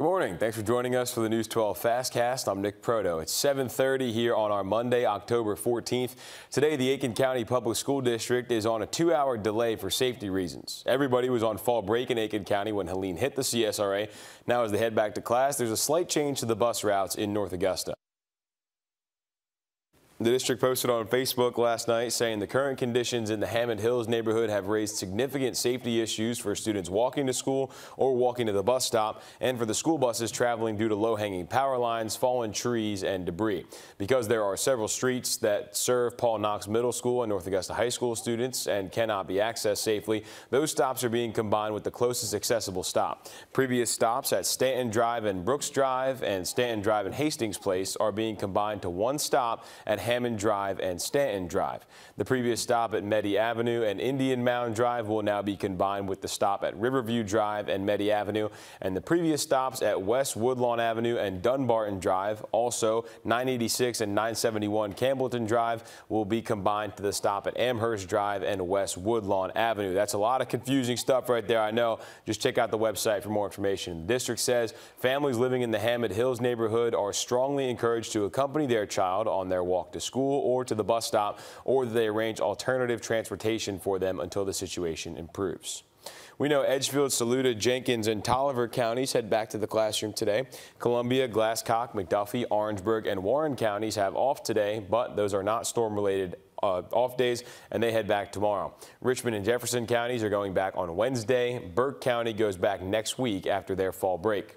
Good morning. Thanks for joining us for the News 12 Fastcast. I'm Nick Proto. It's 7:30 here on our Monday, October 14th. Today, the Aiken County Public School District is on a two-hour delay for safety reasons. Everybody was on fall break in Aiken County when Helene hit the CSRA. Now, as they head back to class, there's a slight change to the bus routes in North Augusta. The district posted on Facebook last night saying the current conditions in the Hammond Hills neighborhood have raised significant safety issues for students walking to school or walking to the bus stop and for the school buses traveling due to low-hanging power lines, fallen trees, and debris. Because there are several streets that serve Paul Knox Middle School and North Augusta High School students and cannot be accessed safely, those stops are being combined with the closest accessible stop. Previous stops at Stanton Drive and Brooks Drive and Stanton Drive and Hastings Place are being combined to one stop at Drive and Stanton Drive. The previous stop at Meddy Avenue and Indian Mound Drive will now be combined with the stop at Riverview Drive and Meddy Avenue, and the previous stops at West Woodlawn Avenue and Dunbarton Drive, also 986 and 971 Campbellton Drive, will be combined to the stop at Amherst Drive and West Woodlawn Avenue. That's a lot of confusing stuff right there, I know. Just check out the website for more information. The district says families living in the Hammond Hills neighborhood are strongly encouraged to accompany their child on their walk to school or to the bus stop, or that they arrange alternative transportation for them until the situation improves. We know Edgefield, Saluda, Jenkins, and Taliaferro counties head back to the classroom today. Columbia, Glasscock, McDuffie, Orangeburg, and Warren counties have off today, but those are not storm-related uh, off days, and they head back tomorrow. Richmond and Jefferson counties are going back on Wednesday. Burke County goes back next week after their fall break.